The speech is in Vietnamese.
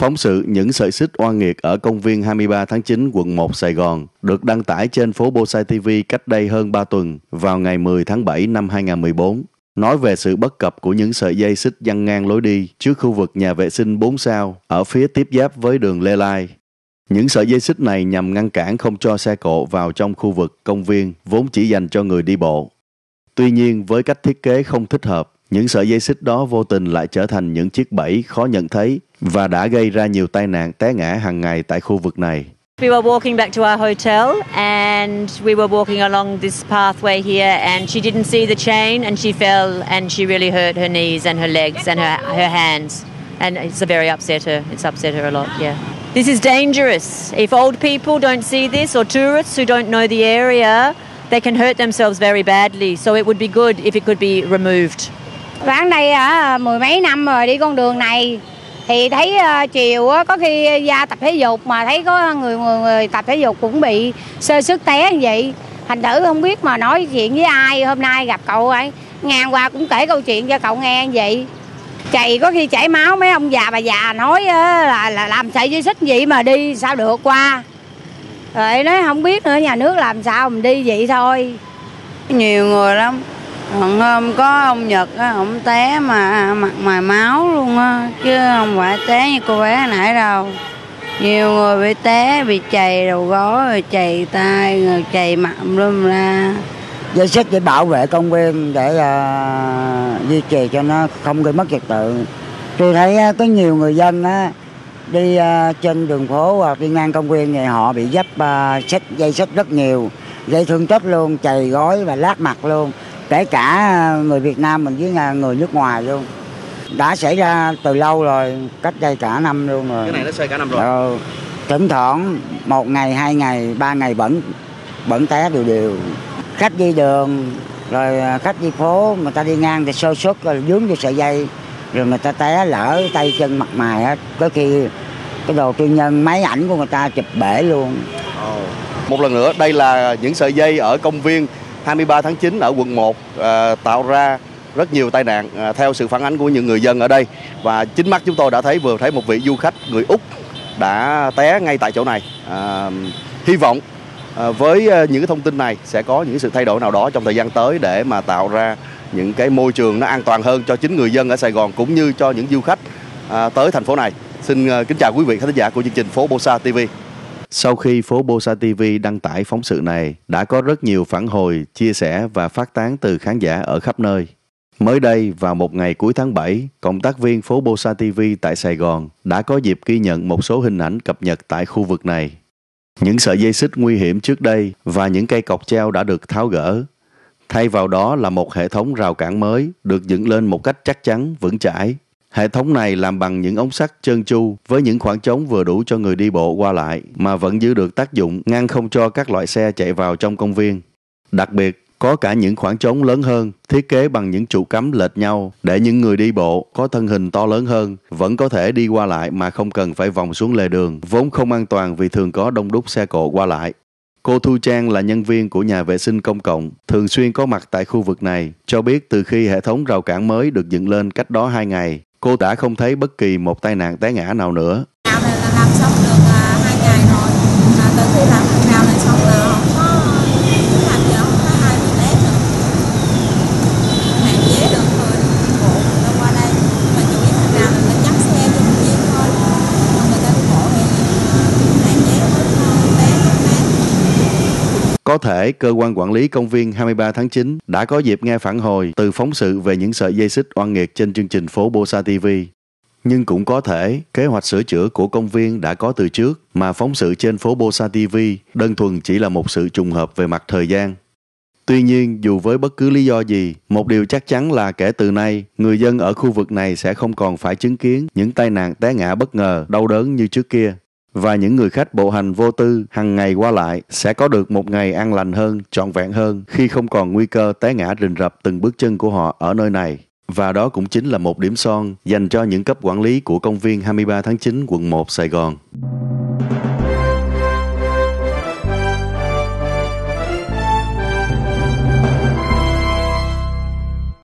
Phóng sự những sợi xích oan nghiệt ở công viên 23 tháng 9 quận 1 Sài Gòn, được đăng tải trên phố Bosai TV cách đây hơn 3 tuần vào ngày 10 tháng 7 năm 2014 nói về sự bất cập của những sợi dây xích dăng ngang lối đi trước khu vực nhà vệ sinh 4 sao ở phía tiếp giáp với đường Lê Lai. Những sợi dây xích này nhằm ngăn cản không cho xe cộ vào trong khu vực công viên vốn chỉ dành cho người đi bộ. Tuy nhiên với cách thiết kế không thích hợp, những sợi dây xích đó vô tình lại trở thành những chiếc bẫy khó nhận thấy và đã gây ra nhiều tai nạn té ngã hàng ngày tại khu vực này. We were walking back to our hotel and we were walking along this pathway here and she didn't see the chain and she fell and she really hurt her knees and her legs and her, her hands. And it's a very upset her. It's upset her a lot, yeah. This is dangerous. If old people don't see this or tourists who don't know the area, they can hurt themselves very badly. So it would be good if it could be removed. Vãng đây à, mười mấy năm rồi đi con đường này thì thấy ờ, uh, chiều uh, có khi ra tập thể dục mà thấy có người người, người tập thể dục cũng bị sơ sức té như vậy. Thành thử không biết mà nói chuyện với ai hôm nay gặp cậu ấy. Ngang qua cũng kể câu chuyện cho cậu nghe như vậy. Chạy có khi chảy máu mấy ông già bà già nói uh, là là làm sợi dây xích vậy mà đi sao được qua? Rồi nói không biết nữa nhà nước làm sao mình đi vậy thôi. Nhiều người lắm còn hôm có ông Nhật á, ông té mà mặt mày máu luôn á, chứ không phải té như cô bé nãy đâu. Nhiều người bị té, bị chày đầu gối, rồi chày tay, rồi chày mặt luôn ra. Dây xích để bảo vệ công viên để uh, duy trì cho nó không gây mất trật tự. Tôi thấy uh, có nhiều người dân á, đi uh, trên đường phố hoặc đi ngang công viên này họ bị dấp uh, xích dây xích rất nhiều gây thương tích luôn chày gói và lát mặt luôn kể cả người Việt Nam mình với người nước ngoài luôn. Đã xảy ra từ lâu rồi cách đây cả năm luôn rồi. Cái này nó xây cả năm rồi. Ờ, thỉnh thoảng một ngày hai ngày ba ngày bẩn bẩn té đều đều. Khách đi đường rồi khách đi phố người ta đi ngang thì sơ suất rồi dướng vô sợi dây rồi người ta té lỡ tay chân mặt mày hết. Có khi cái đồ tư nhân máy ảnh của người ta chụp bể luôn. Một lần nữa đây là những sợi dây ở công viên 23 tháng 9 ở quận 1 à, ờ, tạo ra rất nhiều tai nạn à, theo sự phản ánh của những người dân ở đây. Và chính mắt chúng tôi đã thấy vừa thấy một vị du khách người Úc đã té ngay tại chỗ này. À, hy vọng à, với những cái thông tin này sẽ có những sự thay đổi nào đó trong thời gian tới để mà tạo ra những cái môi trường nó an toàn hơn cho chính người dân ở Sài Gòn cũng như cho những du khách à, tới thành phố này. Xin kính chào quý vị khán giả của chương trình phố Bosa TV sau khi phố Bosa TV đăng tải phóng sự này, đã có rất nhiều phản hồi, chia sẻ và phát tán từ khán giả ở khắp nơi. Mới đây, vào một ngày cuối tháng 7, cộng tác viên phố Bosa TV tại Sài Gòn đã có dịp ghi nhận một số hình ảnh cập nhật tại khu vực này. Những sợi dây xích nguy hiểm trước đây và những cây cọc treo đã được tháo gỡ. Thay vào đó là một hệ thống rào cản mới được dựng lên một cách chắc chắn, vững chãi Hệ thống này làm bằng những ống sắt trơn chu với những khoảng trống vừa đủ cho người đi bộ qua lại mà vẫn giữ được tác dụng ngăn không cho các loại xe chạy vào trong công viên. Đặc biệt, có cả những khoảng trống lớn hơn, thiết kế bằng những trụ cắm lệch nhau để những người đi bộ có thân hình to lớn hơn vẫn có thể đi qua lại mà không cần phải vòng xuống lề đường, vốn không an toàn vì thường có đông đúc xe cộ qua lại. Cô Thu Trang là nhân viên của nhà vệ sinh công cộng, thường xuyên có mặt tại khu vực này, cho biết từ khi hệ thống rào cản mới được dựng lên cách đó 2 ngày, cô đã không thấy bất kỳ một tai nạn té ngã nào nữa. Nào là làm xong được uh, hai ngày rồi, à, từ khi làm nào này xong là không có làm gì không có ai bị té nữa. Hạn chế được người đi bộ người ta qua đây, mà chủ yếu thằng nào là nó chắc xe cho công viên thôi, còn người ta đi bộ thì hạn chế hết té hết té. Có thể cơ quan quản lý công viên 23 tháng 9 đã có dịp nghe phản hồi từ phóng sự về những sợi dây xích oan nghiệt trên chương trình phố Bosa TV. Nhưng cũng có thể kế hoạch sửa chữa của công viên đã có từ trước mà phóng sự trên phố Bosa TV đơn thuần chỉ là một sự trùng hợp về mặt thời gian. Tuy nhiên, dù với bất cứ lý do gì, một điều chắc chắn là kể từ nay, người dân ở khu vực này sẽ không còn phải chứng kiến những tai nạn té ngã bất ngờ, đau đớn như trước kia và những người khách bộ hành vô tư hàng ngày qua lại sẽ có được một ngày an lành hơn, trọn vẹn hơn khi không còn nguy cơ té ngã rình rập từng bước chân của họ ở nơi này. Và đó cũng chính là một điểm son dành cho những cấp quản lý của công viên 23 tháng 9 quận 1 Sài Gòn.